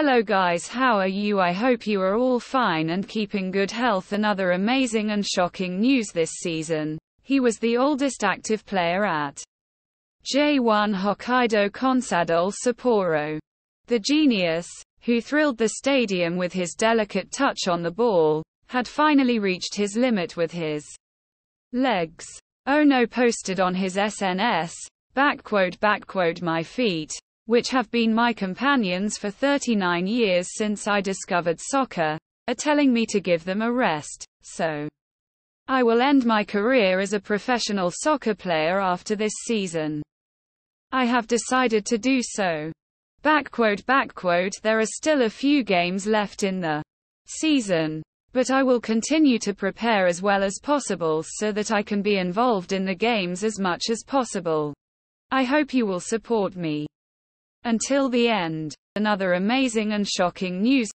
Hello guys how are you I hope you are all fine and keeping good health another amazing and shocking news this season. He was the oldest active player at J1 Hokkaido Consadole Sapporo. The genius, who thrilled the stadium with his delicate touch on the ball, had finally reached his limit with his legs. Oh ono posted on his SNS, backquote backquote my feet, which have been my companions for 39 years since I discovered soccer, are telling me to give them a rest, so I will end my career as a professional soccer player after this season. I have decided to do so. Backquote backquote there are still a few games left in the season. But I will continue to prepare as well as possible so that I can be involved in the games as much as possible. I hope you will support me. Until the end. Another amazing and shocking news